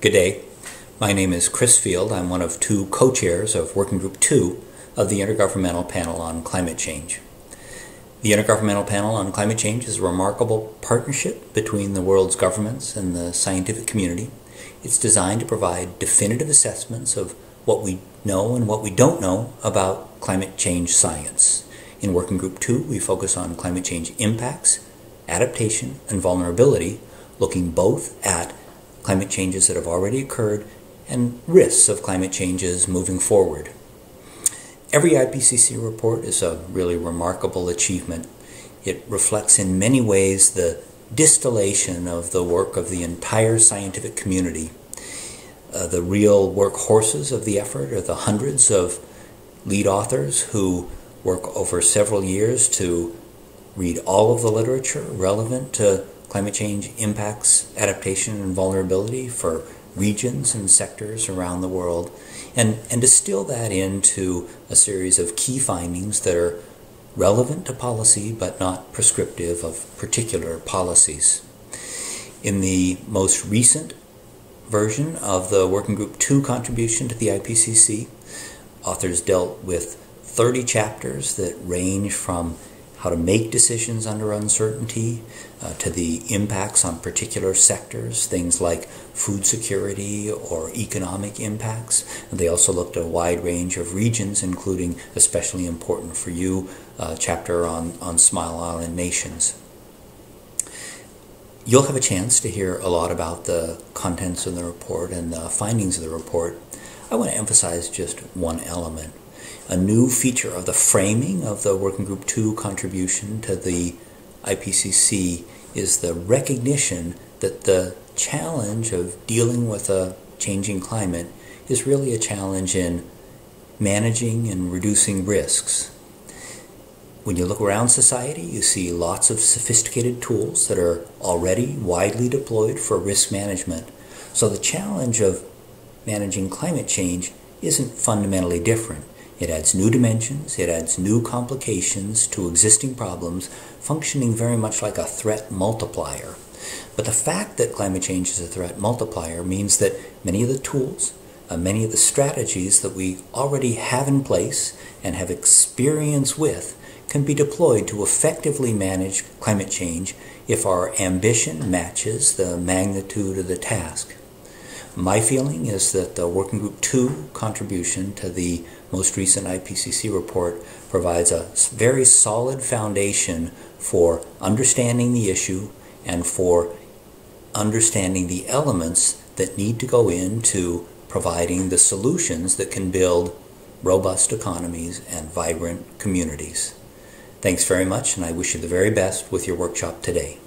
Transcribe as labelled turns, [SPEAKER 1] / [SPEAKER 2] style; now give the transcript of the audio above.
[SPEAKER 1] Good day. My name is Chris Field. I'm one of two co-chairs of Working Group 2 of the Intergovernmental Panel on Climate Change. The Intergovernmental Panel on Climate Change is a remarkable partnership between the world's governments and the scientific community. It's designed to provide definitive assessments of what we know and what we don't know about climate change science. In Working Group 2, we focus on climate change impacts, adaptation, and vulnerability, looking both at climate changes that have already occurred, and risks of climate changes moving forward. Every IPCC report is a really remarkable achievement. It reflects in many ways the distillation of the work of the entire scientific community. Uh, the real workhorses of the effort are the hundreds of lead authors who work over several years to read all of the literature relevant to climate change impacts adaptation and vulnerability for regions and sectors around the world, and, and distill that into a series of key findings that are relevant to policy but not prescriptive of particular policies. In the most recent version of the Working Group 2 contribution to the IPCC, authors dealt with 30 chapters that range from how to make decisions under uncertainty, uh, to the impacts on particular sectors, things like food security or economic impacts. And they also looked at a wide range of regions, including, especially important for you, a chapter on, on small island nations. You'll have a chance to hear a lot about the contents of the report and the findings of the report. I want to emphasize just one element a new feature of the framing of the Working Group 2 contribution to the IPCC is the recognition that the challenge of dealing with a changing climate is really a challenge in managing and reducing risks. When you look around society, you see lots of sophisticated tools that are already widely deployed for risk management. So the challenge of managing climate change isn't fundamentally different. It adds new dimensions, it adds new complications to existing problems, functioning very much like a threat multiplier. But the fact that climate change is a threat multiplier means that many of the tools, uh, many of the strategies that we already have in place and have experience with can be deployed to effectively manage climate change if our ambition matches the magnitude of the task. My feeling is that the Working Group 2 contribution to the most recent IPCC report provides a very solid foundation for understanding the issue and for understanding the elements that need to go into providing the solutions that can build robust economies and vibrant communities. Thanks very much, and I wish you the very best with your workshop today.